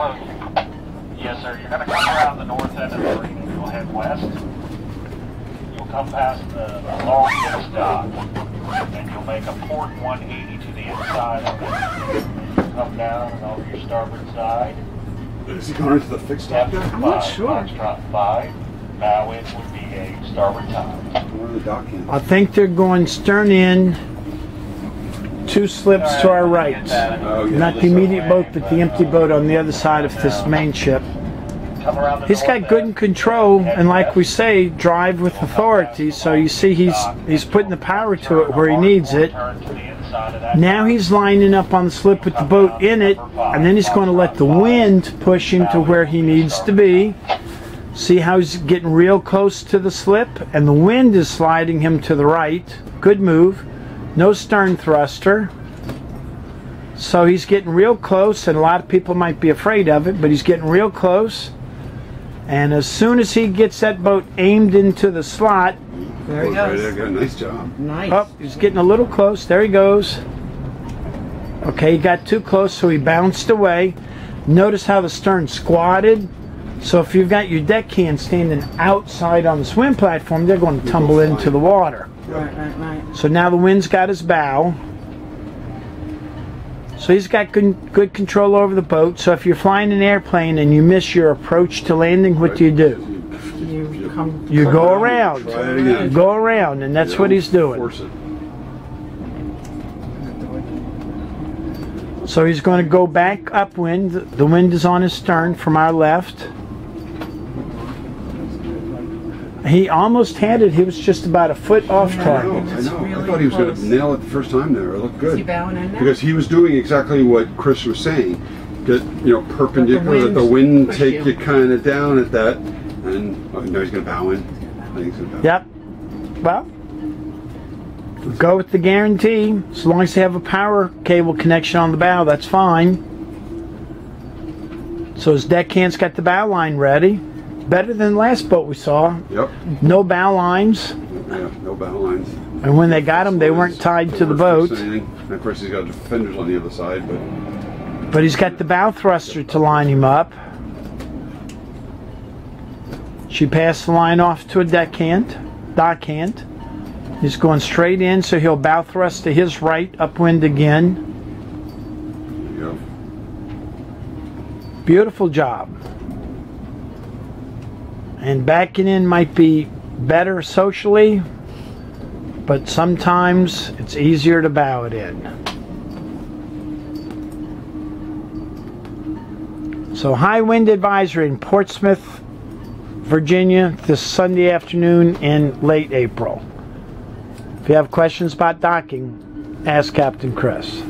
Yes, sir. You're going to come around the north end of the marina. You'll head west. You'll come past the long ditch dock, and you'll make a port 180 to the inside of it. Come down and over your starboard side. Is he going into the fixed dock Captain? I'm not five, sure. Foxtrot 5. Bow in would be a starboard time. Where are the dock ends? I think they're going stern in, two slips to our right. Not the immediate boat, but the empty boat on the other side of this main ship. Come around the He's got good control, and like we say, drive with authority. So you see, he's he's putting the power to it where he needs it. Turn to the inside of that Now he's lining up on the slip with the boat in it, and then he's going to let the wind push him to where he needs to be. See how he's getting real close to the slip, and the wind is sliding him to the right. Good move. No stern thruster. So he's getting real close, and a lot of people might be afraid of it, but he's getting real close. And as soon as he gets that boat aimed into the slot, There he right there, goes. got nice job. Nice. Oh, he's getting a little close. There he goes. Okay, he got too close, so he bounced away. Notice how the stern squatted. So if you've got your deckhand standing outside on the swim platform, they're going to tumble into the water. Right, right, right. So now the wind's got his bow. So he's got good, good control over the boat. So if you're flying an airplane and you miss your approach to landing, what do you do? You come. You go around. Try it again. Go around, and that's what he's doing. Force it. So he's going to go back upwind. The wind is on his stern from our left. He almost had it. He was just about a foot off I know, target. I It's know. I really thought he was going to nail it the first time there. It looked Is he good. bowing in now? Because he was doing exactly what Chris was saying. That, you know, perpendicular, let the wind wind take you. you kind of down at that. And, oh, no, he's going to bow in. I think he's going to bow. Yep. Well, go with the guarantee. As long as they have a power cable connection on the bow, that's fine. So his deckhand's got the bow line ready. Better than the last boat we saw. Yep. No bow lines. Yeah, no bow lines. And when they got them, they weren't tied to the boat. And of course, he's got defenders on the other side, but But he's got the bow thruster to line him up. She passed the line off to a deckhand, dockhand. He's going straight in, so he'll bow thrust to his right, upwind again. Beautiful job. And backing in might be better socially, but sometimes it's easier to bow it in. So, high wind advisory in Portsmouth, Virginia, this Sunday afternoon in late April. If you have questions about docking, ask Captain Chris.